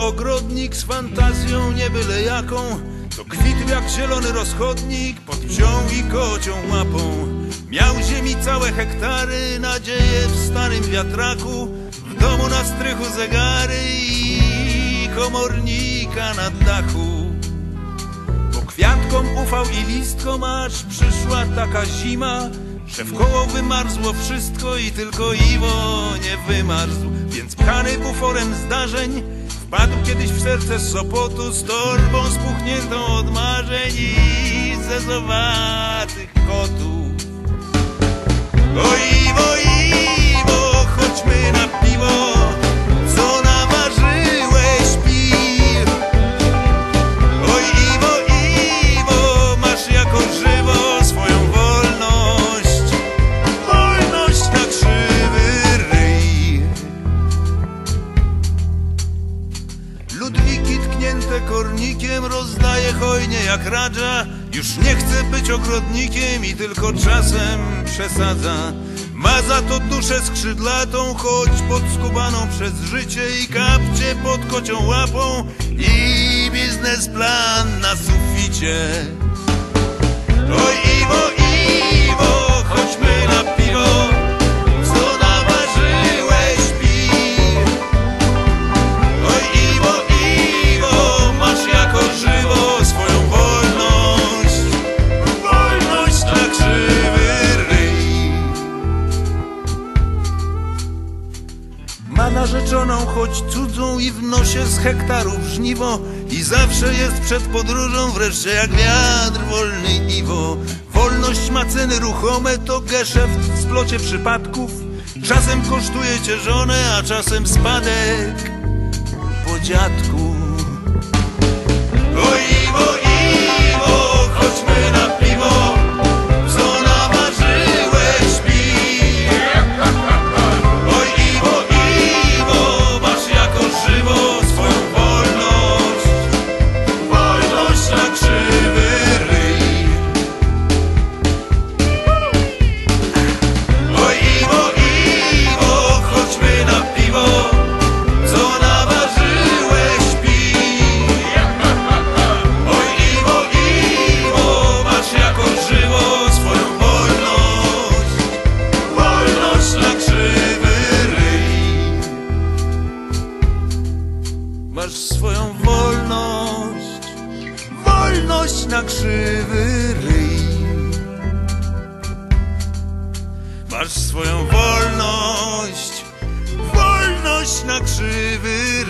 ogrodnik z fantazją nie byle jaką. To kwitł jak zielony rozchodnik pod psią i kocią łapą. Miał ziemi całe hektary, nadzieję w starym wiatraku W domu na strychu zegary i komornika na dachu. Bo kwiatkom ufał i listkom, aż przyszła taka zima, że w wymarzło wszystko i tylko Iwo nie wymarzł. Więc pchany buforem zdarzeń, wpadł kiedyś w serce Sopotu z torbą spuchniętą od marzeń i zezowatych kotów. O kornikiem rozdaje hojnie jak radża Już nie chce być ogrodnikiem i tylko czasem przesadza ma za to duszę skrzydlatą, choć podskubaną przez życie i kapcie pod kocią łapą i biznesplan na suficie. Narzeczoną, choć cudzą i w nosie z hektarów żniwo. I zawsze jest przed podróżą, wreszcie jak wiatr wolny Iwo. Wolność ma ceny ruchome, to geszeft w splocie przypadków. Czasem kosztuje cię żonę, a czasem spadek po dziadku swoją wolność. Wolność na krzywy ryj. Masz swoją wolność. Wolność na krzywy